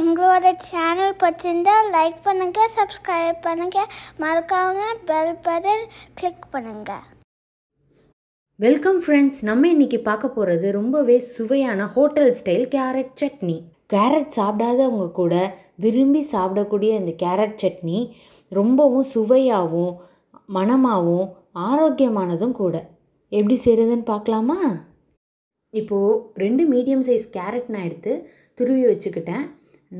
எங்களோட சேனல் பிடிச்சிருந்தா லைக் பண்ணுங்க சப்ஸ்கிரைப் பண்ணுங்க. மறக்காம பெல் பட்டன் கிளிக் பண்ணுங்க. வெல்கம் ஃப்ரெண்ட்ஸ் நம்ம இன்னைக்கு பார்க்க போகிறது ரொம்பவே சுவையான hotel style carrot chutney. Carrot சாப்பிடாதவங்க கூட விரும்பி சாப்பிடக்கூடிய இந்த கேரட் சட்னி ரொம்பவும் சுவையாகவும் மனமாகவும் ஆரோக்கியமானதும் கூட. எப்படி செய்கிறதுன்னு பார்க்கலாமா? இப்போது ரெண்டு மீடியம் சைஸ் கேரட் நான் எடுத்து துருவி வச்சுக்கிட்டேன்.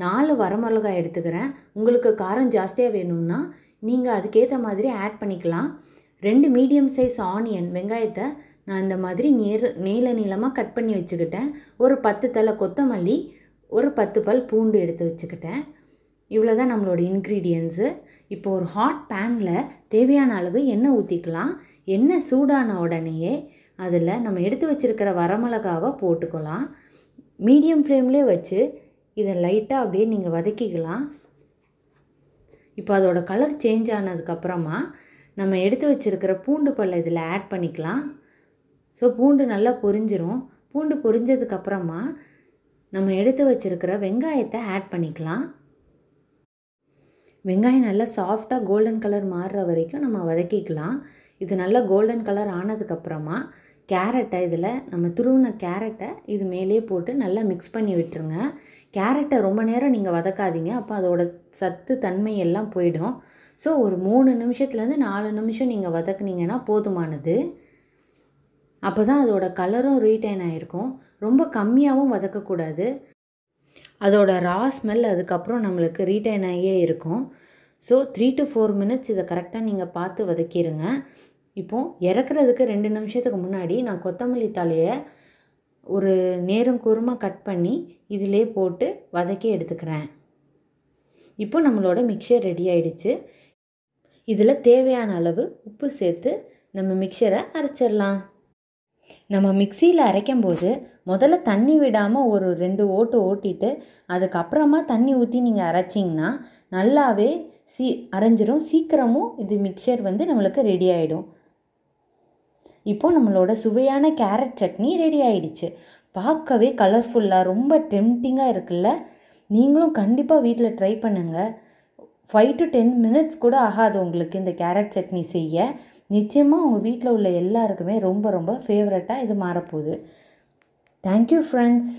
நாலு வரமிளகாய் எடுத்துக்கிறேன். உங்களுக்கு காரம் ஜாஸ்தியாக வேணும்னா நீங்கள் அதுக்கேற்ற மாதிரி ஆட் பண்ணிக்கலாம். ரெண்டு மீடியம் சைஸ் ஆனியன் வெங்காயத்தை நான் இந்த மாதிரி நேர் நீள நீளமாக கட் பண்ணி வச்சுக்கிட்டேன். ஒரு பத்து தலை கொத்தமல்லி ஒரு பத்து பல் பூண்டு எடுத்து வச்சுக்கிட்டேன். இவ்வளோ தான் நம்மளோட இன்க்ரீடியன்ஸு இப்போ ஒரு ஹாட் பேனில் தேவையான அளவு எண்ணெய் ஊற்றிக்கலாம் எண்ணெய் சூடான உடனேயே அதில் நம்ம எடுத்து வச்சுருக்கிற வரமிளகாவை போட்டுக்கலாம். மீடியம் ஃப்ளேம்லேயே வச்சு இதை லைட்டாக அப்படியே நீங்கள் வதக்கிக்கலாம். இப்போ அதோட கலர் சேஞ்ச் ஆனதுக்கப்புறமா நம்ம எடுத்து வச்சுருக்கிற பூண்டு பல்ல இதில் ஆட் பண்ணிக்கலாம். ஸோ பூண்டு நல்லா பொரிஞ்சிரும். பூண்டு பொரிஞ்சதுக்கப்புறமா நம்ம எடுத்து வச்சுருக்கிற வெங்காயத்தை ஆட் பண்ணிக்கலாம். வெங்காயம் நல்லா சாஃப்டாக கோல்டன் கலர் மாறுற வரைக்கும் நம்ம வதக்கிக்கலாம். இது நல்லா கோல்டன் கலர் ஆனதுக்கப்புறமா கேரட்டை இதில் நம்ம துருவின கேரட்டை இது மேலே போட்டு நல்லா மிக்ஸ் பண்ணி விட்டுருங்க. கேரட்டை ரொம்ப நேரம் நீங்கள் வதக்காதீங்க. அப்போ அதோட சத்து தன்மை எல்லாம் போயிடும். ஸோ ஒரு மூணு நிமிஷத்துலேருந்து நாலு நிமிஷம் நீங்கள் வதக்குனீங்கன்னா போதுமானது. அப்போ தான் அதோட கலரும் ரீட்டைன் ஆகிருக்கும் ரொம்ப கம்மியாகவும் வதக்கக்கூடாது. அதோட ரா ஸ்மெல் அதுக்கப்புறம் நம்மளுக்கு ரீட்டைன் ஆகியே இருக்கும். So three to four minutes இதை கரெக்டாக நீங்கள் பார்த்து வதக்கிடுங்க இப்போது இறக்குறதுக்கு ரெண்டு நிமிஷத்துக்கு முன்னாடி நான் கொத்தமல்லி தலையை ஒரு நேரம் கூரமாக கட் பண்ணி இதிலே போட்டு வதக்கி எடுத்துக்கிறேன். இப்போ நம்மளோட மிக்சர் ரெடி ஆயிடுச்சு. இதில் தேவையான அளவு உப்பு சேர்த்து நம்ம மிக்சரை அரைச்சிடலாம். நம்ம மிக்சியில் அரைக்கும்போது முதல்ல தண்ணி விடாமல் ஒரு ரெண்டு ஓட்டு ஓட்டிட்டு அதுக்கப்புறமா தண்ணி ஊற்றி நீங்கள் அரைச்சிங்கன்னா நல்லாவே சீ அரைஞ்சிரும். சீக்கிரமும் இது மிக்சர் வந்து நம்மளுக்கு ரெடி ஆகிடும் இப்போது நம்மளோட சுவையான கேரட் சட்னி ரெடி ஆயிடுச்சு. பார்க்கவே கலர்ஃபுல்லாக ரொம்ப டெம்டிங்காக இருக்குல்ல? நீங்களும் கண்டிப்பாக வீட்டில் ட்ரை பண்ணுங்கள் ஃபைவ் டு டென் மினிட்ஸ் கூட ஆகாது உங்களுக்கு இந்த கேரட் சட்னி செய்ய. நிச்சயமாக உங்கள் வீட்டில் உள்ள எல்லாருக்குமே ரொம்ப ரொம்ப ஃபேவரட்டாக இது மாறப்போகுது. Thank you friends